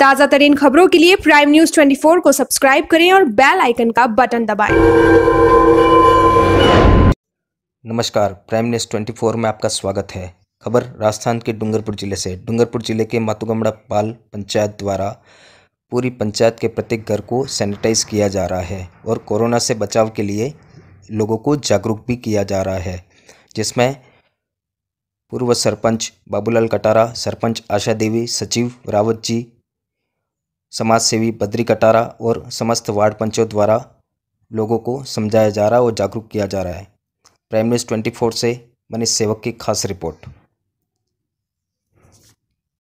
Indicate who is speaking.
Speaker 1: ताज़ा तरीन खबरों के लिए प्राइम न्यूज़ 24 को सब्सक्राइब करें और बेल आइकन का बटन दबाएँ।
Speaker 2: नमस्कार प्राइम न्यूज़ 24 में आपका स्वागत है खबर राजस्थान के डूंगरपुर ज़िले से डूंगरपुर ज़िले के मातुगमड़ा पाल पंचायत द्वारा पूरी पंचायत के प्रत्येक घर को सैनिटाइज किया जा रहा है और कोरोना से बचाव के लिए लोगों को जागरूक भी किया जा रहा है, जिसमें पूर्व सरपंच बाबूलाल कटारा, सरपंच आशा देवी, सचिव रावत जी समाज सेवी बद्री कटारा और समस्त वार्ड पंचों द्वारा लोगों को समझाया जा रहा है और जागरूक किया जा रहा है। प्राइम न्यूज़ ट्वेंटी से मनीष सेवक की खास रिपोर्ट।